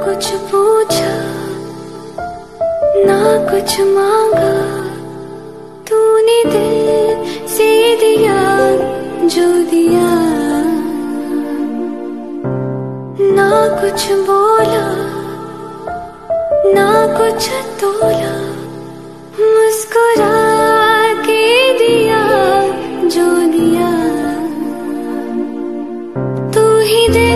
कुछ पूछा, ना कुछ मांगा। तूने दिल से दिया जो दिया। ना कुछ बोला, ना कुछ तोला। मुस्कुरा के दिया जो दिया। तू ही दे